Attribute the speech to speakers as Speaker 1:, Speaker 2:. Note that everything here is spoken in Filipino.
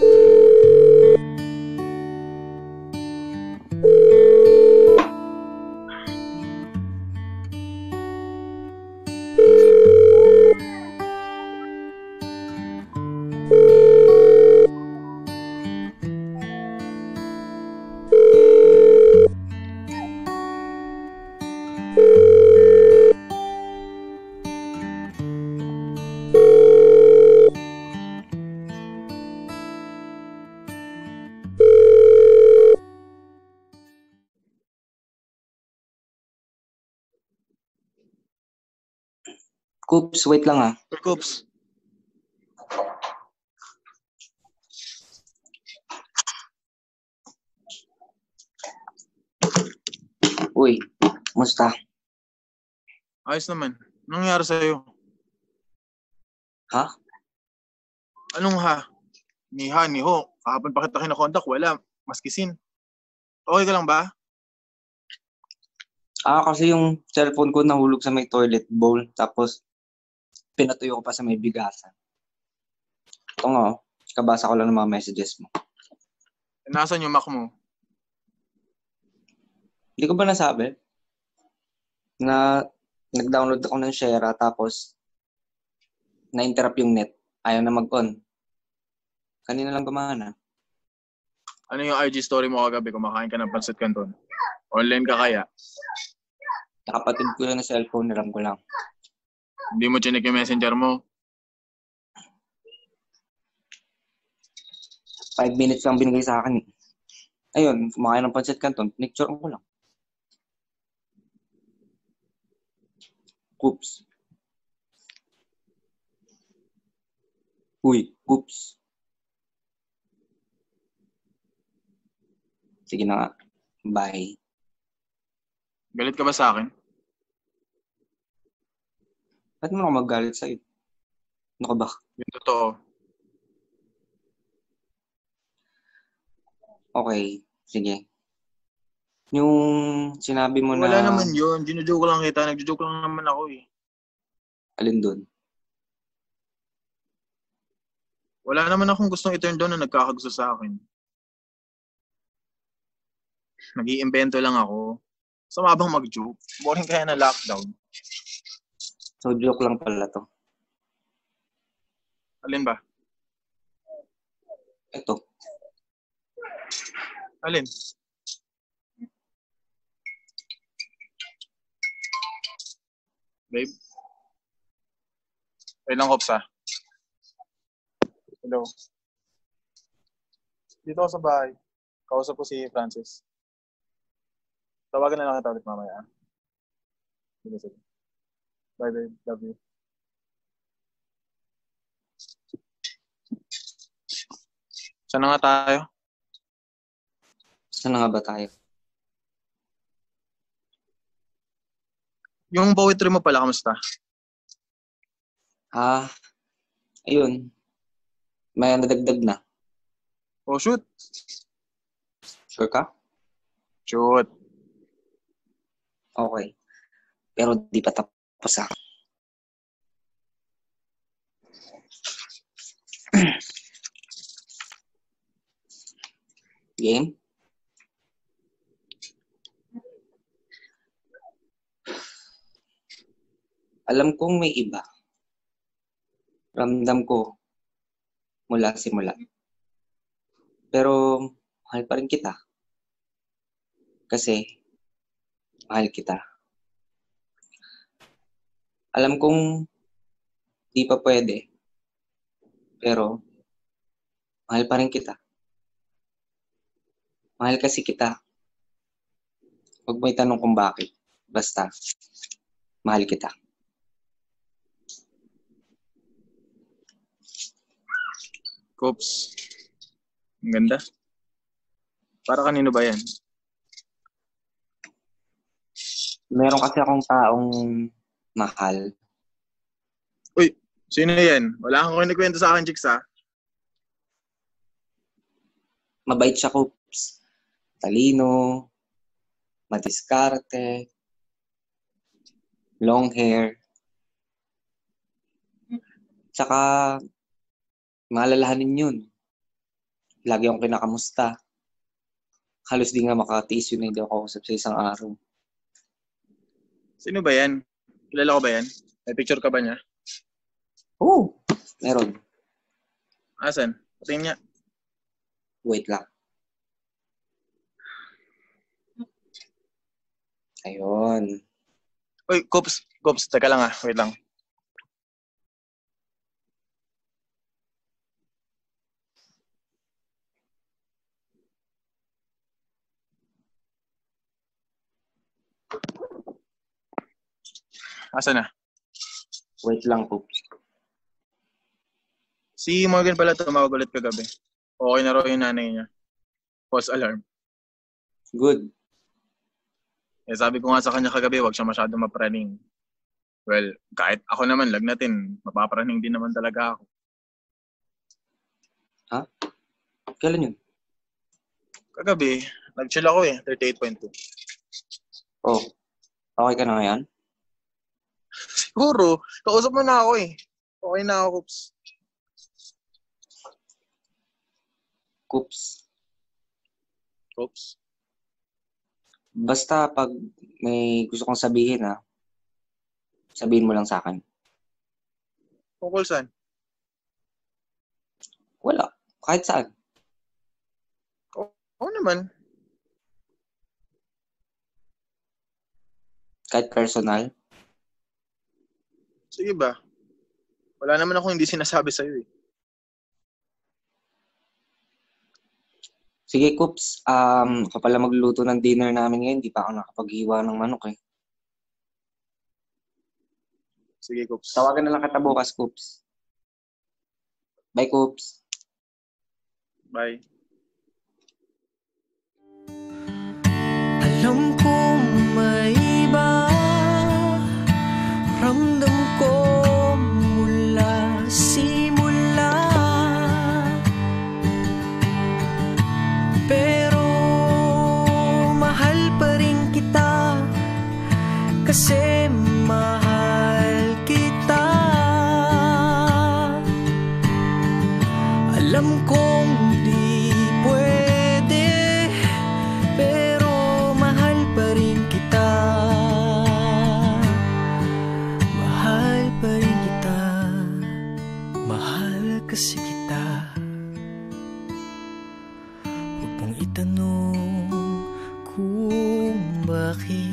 Speaker 1: Thank you. Coops, wait lang ah.
Speaker 2: Coops.
Speaker 1: Uy, musta?
Speaker 2: Ayos naman. Anong nangyari sa'yo?
Speaker 1: Ha?
Speaker 2: Anong ha? Ni ha, ni ho. Kahapon pa kita kinakontak, wala. Maskisin. Okay ka lang ba?
Speaker 1: Ah, kasi yung cellphone ko nahulog sa may toilet bowl. Tapos, pinatuyo ko pa sa may bigasan. Ito nga, oh. kabasa ko lang ng mga messages mo.
Speaker 2: Nasaan yung Mac mo?
Speaker 1: Hindi ko ba nasabi? Na nag-download ako ng Shera tapos na-interrupt yung net. Ayaw na mag-on. Kanina lang gumana.
Speaker 2: Ano yung IG story mo kagabi? Kumakain ka ng pancit canton. Online ka kaya?
Speaker 1: Nakapatid ko lang na cellphone, niram ko lang.
Speaker 2: Hindi mo chinik yung messenger mo?
Speaker 1: Five minutes lang binigay sa akin. Ayun, kumakain ng pancit canton, picture ko lang. Oops. Uy, oops. Sige na nga. Bye.
Speaker 2: Galit ka ba sa akin?
Speaker 1: Ba't mo ako magalit sa'yo? Ano ka ba?
Speaker 2: Yung totoo.
Speaker 1: Okay, sige. Yung sinabi mo na...
Speaker 2: Wala naman yun. Ginujoke lang kita. Nagjojoke lang naman ako eh.
Speaker 1: Alin dun?
Speaker 2: Wala naman akong gustong i-turn down na nagkakagusto sa akin. Nag-iimbento lang ako. Sama bang mag-joke? Boring kaya na lockdown.
Speaker 1: So, joke lang pala to.
Speaker 2: Alin ba?
Speaker 1: Ito.
Speaker 2: Alin? Babe? Wait lang, Kops ah. Hello. Dito ako sa bahay. Kausap ko si Francis. Tawagan na lang kita ulit mamaya. ah. Sige, sige. Bye, babe. Love you. Saan na nga tayo?
Speaker 1: Saan na nga ba tayo?
Speaker 2: Yung poetry mo pala, kamusta?
Speaker 1: Ah, ayun. May nadagdag na.
Speaker 2: Oh, shoot.
Speaker 1: Sure ka?
Speaker 2: Shoot.
Speaker 1: Okay. Pero di pa tapos ah. Game? Alam kong may iba. Ramdam ko mula simula. Pero mahal pa rin kita. Kasi mahal kita. Alam kong di pa pwede. Pero mahal pa rin kita. Mahal kasi kita. Huwag mo itanong kung bakit. Basta, mahal kita.
Speaker 2: Coops. Ang ganda. Para kanino ba yan?
Speaker 1: Meron kasi akong taong mahal.
Speaker 2: Uy, sino yan? Wala kang kinikwento sa akin, chicks, ha?
Speaker 1: Mabait siya, Coops. Talino, madiskarte, long hair. Tsaka, maalalahanin yun. lagi akong kinakamusta. Halos di nga makatiis yun na hindi ako kausap sa isang araw.
Speaker 2: Sino ba yan? Kilala ko ba yan? May picture ka ba niya?
Speaker 1: Oo, meron.
Speaker 2: Asan? Patingin niya.
Speaker 1: Wait lang. Ayun.
Speaker 2: Uy, Kops. Kops, teka lang ah. Wait lang. Asa na?
Speaker 1: Wait lang, Pops.
Speaker 2: Si Morgan pala tumawag ulit kagabi. Okay na raw yung nanay niya. False alarm.
Speaker 1: Good.
Speaker 2: Eh, sabi ko nga sa kanya kagabi, wag siya masyado mapraning. Well, kahit ako naman, lagnatin, mapapraning din naman talaga ako.
Speaker 1: Kailan yun?
Speaker 2: Kagabi, nag-chill ako eh, 38.2.
Speaker 1: Oh, okay ka na ngayon?
Speaker 2: Siguro, kausap mo na ako eh. Okay na ako, Kops.
Speaker 1: Coops.
Speaker 2: Kops.
Speaker 1: Basta pag may gusto kong sabihin ha, sabihin mo lang sa akin.
Speaker 2: Tungkol saan?
Speaker 1: Wala. Kahit saan.
Speaker 2: Oo naman.
Speaker 1: Kahit personal.
Speaker 2: Sige ba? Wala naman ako hindi sinasabi sa'yo eh.
Speaker 1: Sige, Coops. Um, ako pala magluluto ng dinner namin ngayon. Di pa ako nakapaghiwa ng manok eh.
Speaker 2: Sige, Kops.
Speaker 1: Tawagan na lang kita bukas, Coops. Bye, Coops.
Speaker 2: Bye.
Speaker 3: Kasi mahal kita. Alam kong di pwede pero mahal pa rin kita. Mahal pa rin kita. Mahal kasi kita. Huwag mong itanong kung bakit